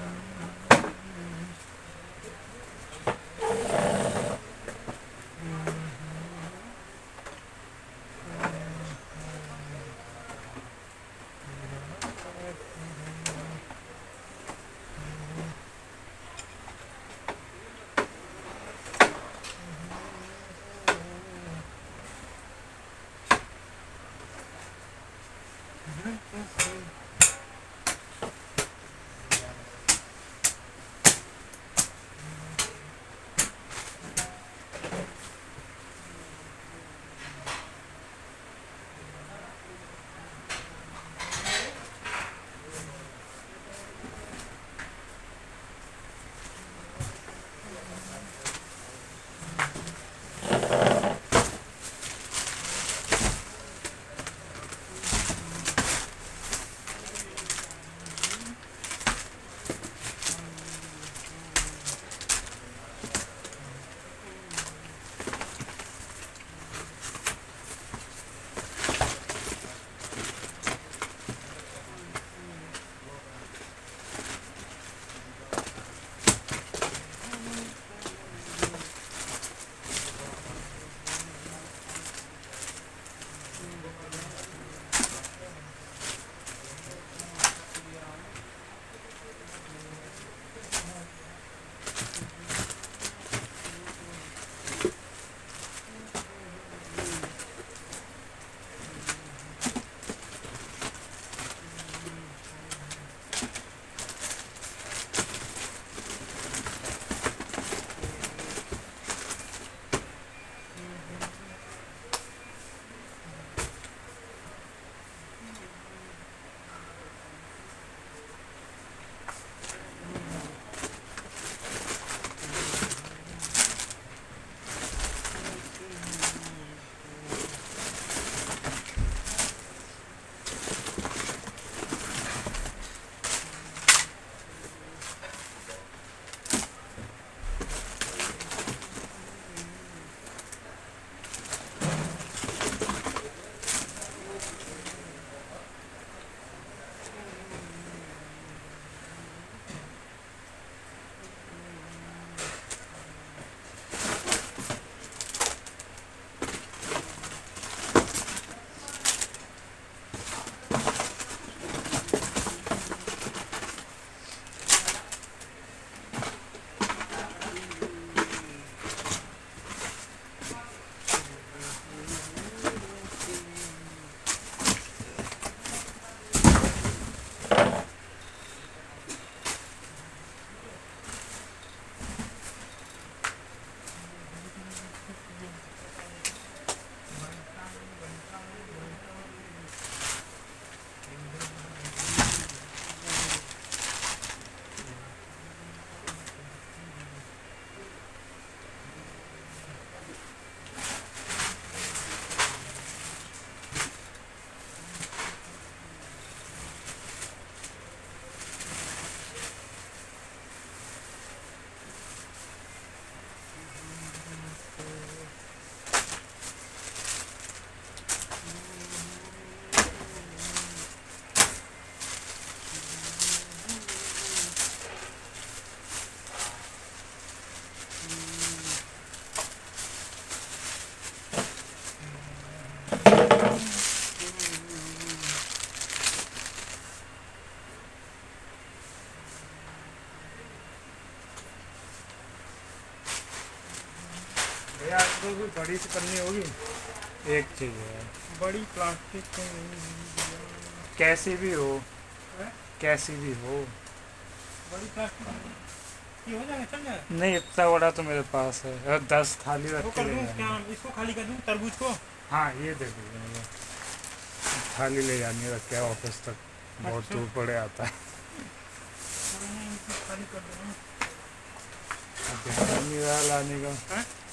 Thank you. बड़ी सी करनी होगी। एक चाहिए बड़ी प्लास्टिक तो कैसी भी हो है? कैसी भी हो। बड़ी प्लास्टिक हो। जाएगा नहीं इतना बड़ा तो मेरे पास है। और दस थाली रख कर है। इसको खाली कर दूँ तरबूज को? हाँ ये दे दीजिए थाली ले जानी है रख के ऑफ़िस तक। बहुत अच्छा। दूर पड़े आता है। खाली कर दूँ। ध्यान लाने का। हैं?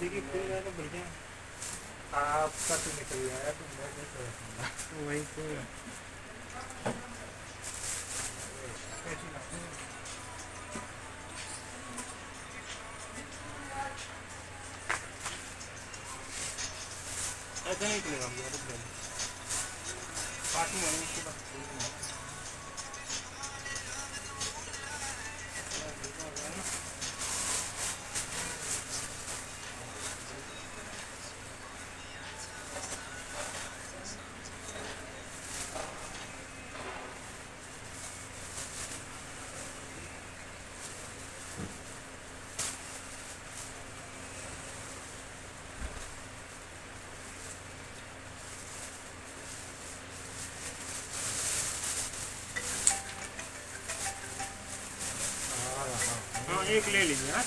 देखिए खुल जाए तो बढ़िया आपका तो निकल जाएगा तो मैं कैसे रखूँगा वही तो। ऐसा नहीं भैया रुक पार्टी में उसके पास एक ले लीजिए हाँ।